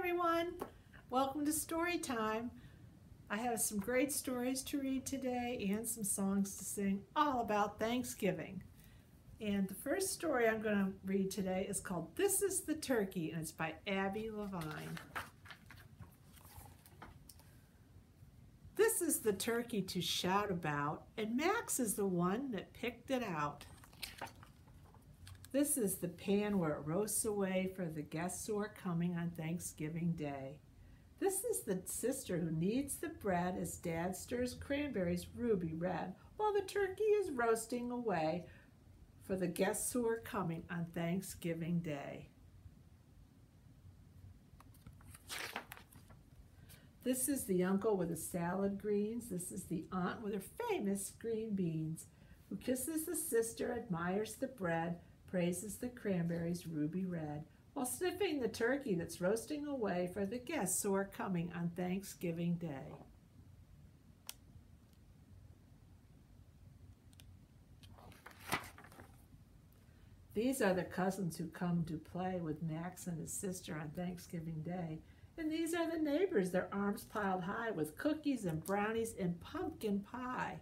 everyone. Welcome to Story Time. I have some great stories to read today and some songs to sing all about Thanksgiving. And the first story I'm going to read today is called This is the Turkey and it's by Abby Levine. This is the turkey to shout about and Max is the one that picked it out. This is the pan where it roasts away for the guests who are coming on Thanksgiving Day. This is the sister who kneads the bread as Dad stirs cranberries ruby red while the turkey is roasting away for the guests who are coming on Thanksgiving Day. This is the uncle with the salad greens. This is the aunt with her famous green beans, who kisses the sister, admires the bread, praises the cranberries ruby red, while sniffing the turkey that's roasting away for the guests who are coming on Thanksgiving Day. These are the cousins who come to play with Max and his sister on Thanksgiving Day. And these are the neighbors, their arms piled high with cookies and brownies and pumpkin pie.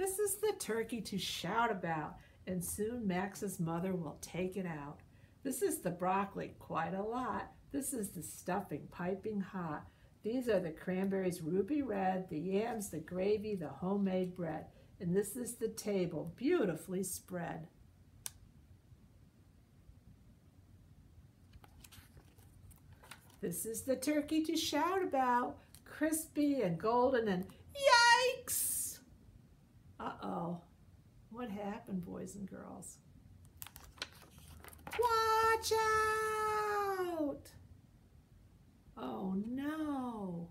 This is the turkey to shout about, and soon Max's mother will take it out. This is the broccoli, quite a lot. This is the stuffing, piping hot. These are the cranberries, ruby red, the yams, the gravy, the homemade bread. And this is the table, beautifully spread. This is the turkey to shout about, crispy and golden and yikes! Uh-oh. What happened, boys and girls? Watch out! Oh, no.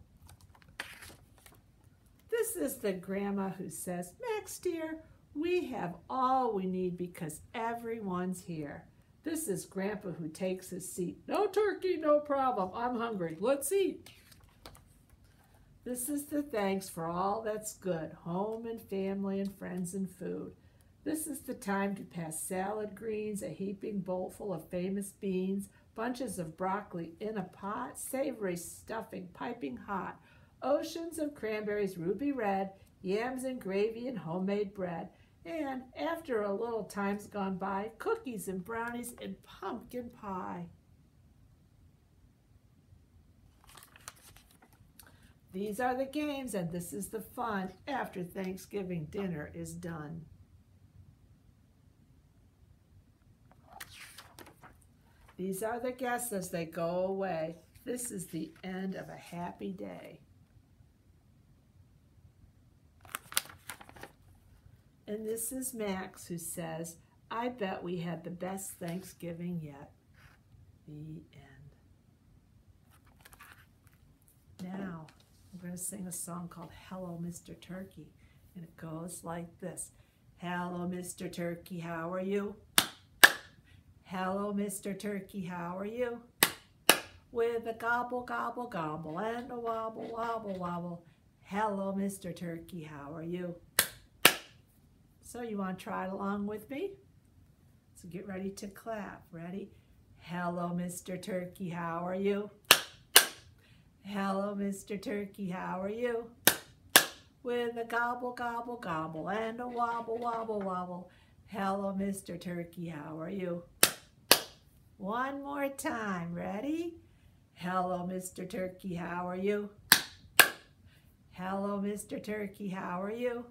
This is the grandma who says, Max, dear, we have all we need because everyone's here. This is Grandpa who takes his seat. No turkey, no problem. I'm hungry. Let's eat. This is the thanks for all that's good, home and family and friends and food. This is the time to pass salad greens, a heaping bowl full of famous beans, bunches of broccoli in a pot, savory stuffing piping hot, oceans of cranberries ruby red, yams and gravy and homemade bread, and after a little time's gone by, cookies and brownies and pumpkin pie. These are the games and this is the fun after Thanksgiving dinner is done. These are the guests as they go away. This is the end of a happy day. And this is Max who says, I bet we had the best Thanksgiving yet. The end. Now, we're going to sing a song called Hello, Mr. Turkey. And it goes like this. Hello, Mr. Turkey, how are you? Hello, Mr. Turkey, how are you? With a gobble, gobble, gobble, and a wobble, wobble, wobble. Hello, Mr. Turkey, how are you? So you want to try it along with me? So get ready to clap. Ready? Hello, Mr. Turkey, how are you? Hello, Mr. Turkey, how are you? With a gobble, gobble, gobble, and a wobble, wobble, wobble. Hello, Mr. Turkey, how are you? One more time, ready? Hello, Mr. Turkey, how are you? Hello, Mr. Turkey, how are you?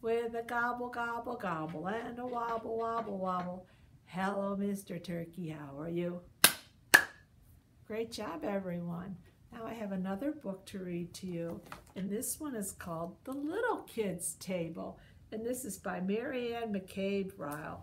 With a gobble, gobble, gobble, and a wobble, wobble, wobble. Hello, Mr. Turkey, how are you? Great job, everyone. Now I have another book to read to you, and this one is called The Little Kids Table, and this is by Mary Ann McCabe Riehle.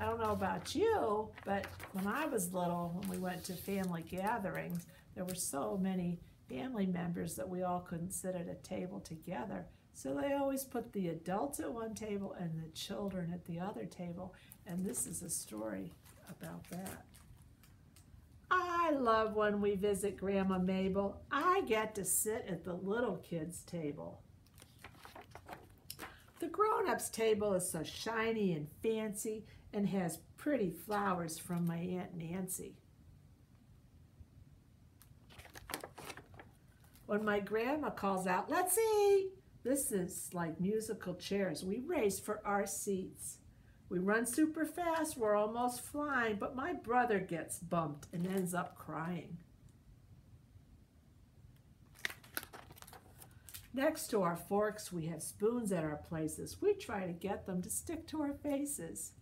I don't know about you, but when I was little, when we went to family gatherings, there were so many family members that we all couldn't sit at a table together. So they always put the adults at one table and the children at the other table. And this is a story about that. I love when we visit Grandma Mabel. I get to sit at the little kids' table. The grown-ups table is so shiny and fancy and has pretty flowers from my Aunt Nancy. When my grandma calls out, let's eat, this is like musical chairs. We race for our seats. We run super fast, we're almost flying, but my brother gets bumped and ends up crying. Next to our forks, we have spoons at our places. We try to get them to stick to our faces.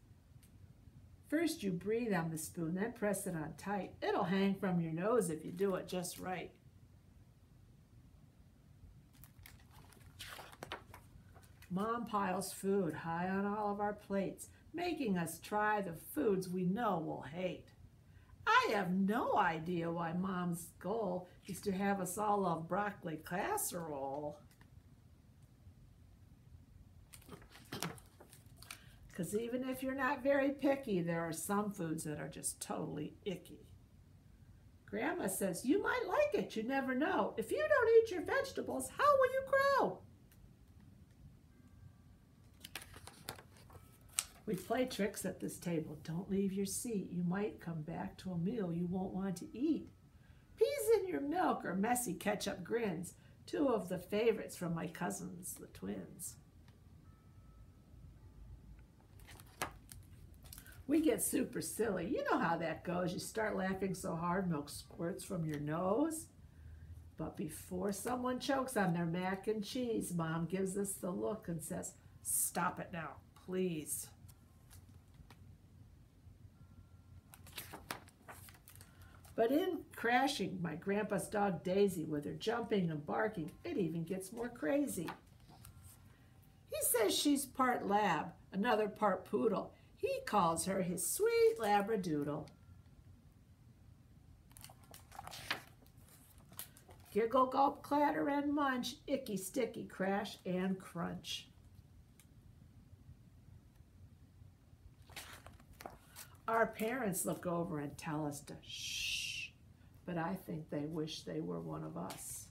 First, you breathe on the spoon, then press it on tight. It'll hang from your nose if you do it just right. Mom piles food high on all of our plates, making us try the foods we know we'll hate. I have no idea why Mom's goal is to have us all love broccoli casserole. Because even if you're not very picky, there are some foods that are just totally icky. Grandma says, you might like it, you never know. If you don't eat your vegetables, how will you grow? We play tricks at this table. Don't leave your seat. You might come back to a meal you won't want to eat. Peas in your milk or messy ketchup grins. Two of the favorites from my cousins, the twins. We get super silly. You know how that goes. You start laughing so hard, milk squirts from your nose. But before someone chokes on their mac and cheese, Mom gives us the look and says, stop it now, please. But in crashing my grandpa's dog Daisy with her jumping and barking, it even gets more crazy. He says she's part lab, another part poodle. He calls her his sweet labradoodle. Giggle, gulp, clatter, and munch, icky, sticky, crash, and crunch. Our parents look over and tell us to shh but I think they wish they were one of us.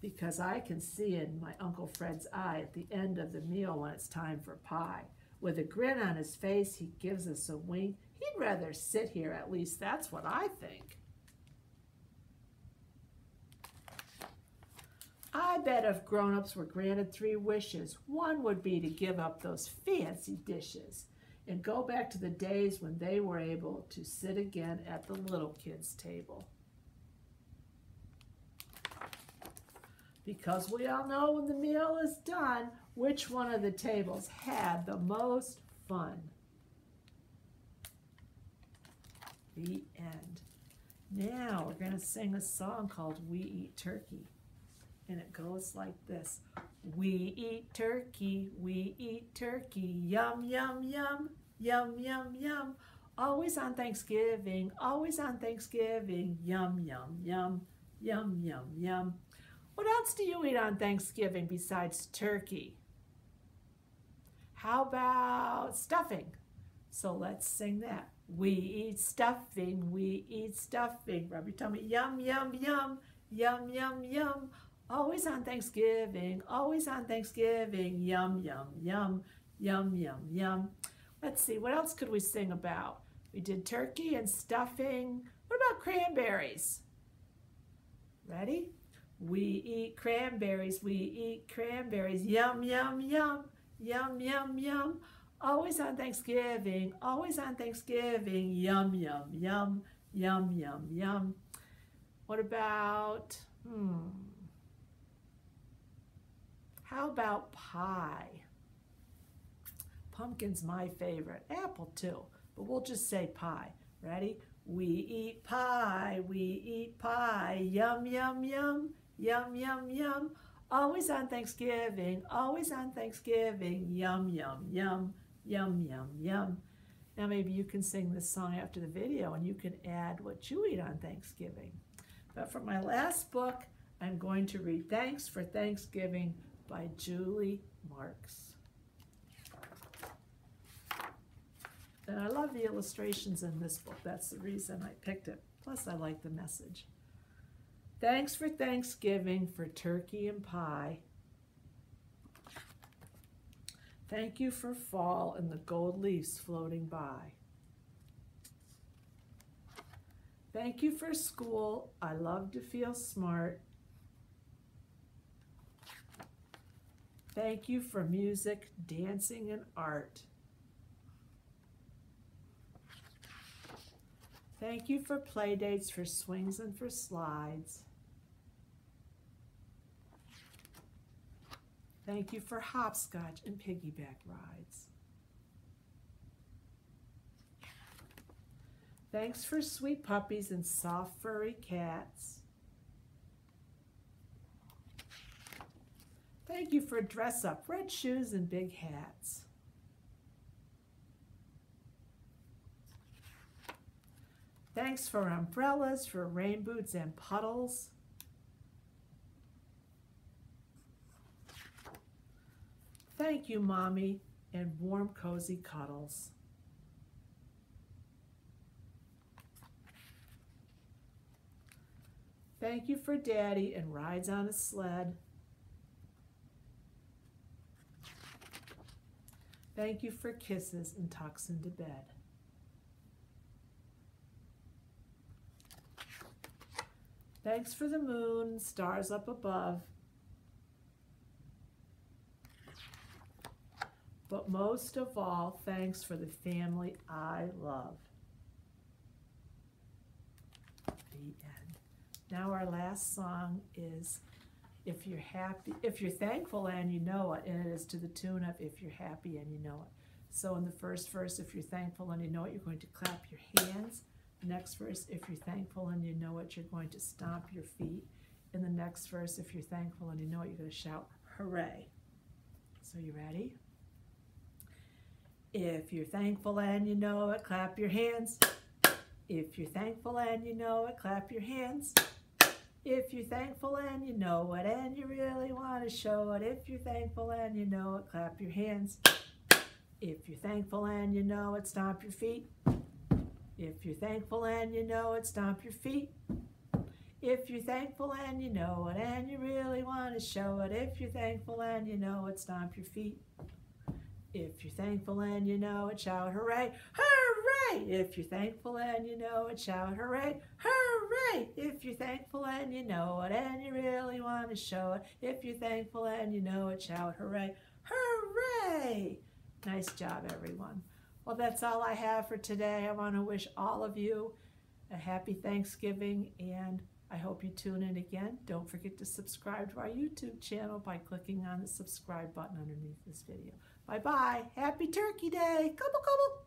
Because I can see in my Uncle Fred's eye at the end of the meal when it's time for pie. With a grin on his face, he gives us a wink. He'd rather sit here, at least that's what I think. I bet if grown-ups were granted three wishes, one would be to give up those fancy dishes and go back to the days when they were able to sit again at the little kids' table. Because we all know when the meal is done, which one of the tables had the most fun. The end. Now we're going to sing a song called We Eat Turkey. And it goes like this. We eat turkey, we eat turkey, yum, yum, yum, yum, yum, yum. Always on Thanksgiving, always on Thanksgiving, yum, yum, yum, yum, yum, yum. What else do you eat on Thanksgiving besides turkey? How about stuffing? So let's sing that. We eat stuffing, we eat stuffing. Rub your tummy, yum, yum, yum, yum, yum, yum. Always on Thanksgiving, always on Thanksgiving, yum, yum, yum, yum, yum, yum. Let's see, what else could we sing about? We did turkey and stuffing. What about cranberries? Ready? We eat cranberries, we eat cranberries. Yum, yum, yum, yum, yum, yum. Always on Thanksgiving, always on Thanksgiving. Yum, yum, yum, yum, yum, yum. What about, hmm, how about pie? Pumpkin's my favorite. Apple too, but we'll just say pie. Ready? We eat pie, we eat pie. Yum, yum, yum, yum, yum, yum. Always on Thanksgiving, always on Thanksgiving. Yum, yum, yum, yum, yum, yum. Now maybe you can sing this song after the video and you can add what you eat on Thanksgiving. But for my last book, I'm going to read Thanks for Thanksgiving by Julie Markes. And I love the illustrations in this book. That's the reason I picked it. Plus, I like the message. Thanks for Thanksgiving for turkey and pie. Thank you for fall and the gold leaves floating by. Thank you for school. I love to feel smart. Thank you for music, dancing, and art. Thank you for play dates, for swings, and for slides. Thank you for hopscotch and piggyback rides. Thanks for sweet puppies and soft furry cats. Thank you for dress up, red shoes and big hats. Thanks for umbrellas, for rain boots and puddles. Thank you, Mommy, and warm, cozy cuddles. Thank you for Daddy and rides on a sled. Thank you for kisses and tucks into bed. Thanks for the moon, stars up above. But most of all, thanks for the family I love. The end. Now our last song is If You're Happy, If You're Thankful and You Know It, and it is to the tune of If You're Happy and You Know It. So in the first verse, if you're thankful and you know it, you're going to clap your hands. Next verse, if you're thankful and you know it, you're going to stomp your feet. In the next verse, if you're thankful and you know it, you're going to shout, hooray. So you ready? If you're thankful and you know it, clap your hands. If you're thankful and you know it, clap your hands. If you're thankful and you know it and you really want to show it, if you're thankful and you know it, clap your hands. If you're thankful and you know it, stomp your feet. If you're thankful and you know it, stomp your feet. If you're thankful and you know it and you really want to show it, if you're thankful and you know it, stomp your feet. If you're thankful and you know it, shout hooray, hooray! If you're thankful and you know it, shout hooray, hooray! If you're thankful and you know it and you really want to show it, if you're thankful and you know it, shout hooray, hooray! Nice job, everyone. Well, that's all I have for today. I want to wish all of you a happy Thanksgiving and I hope you tune in again. Don't forget to subscribe to our YouTube channel by clicking on the subscribe button underneath this video. Bye-bye. Happy Turkey Day. Gobble, gobble.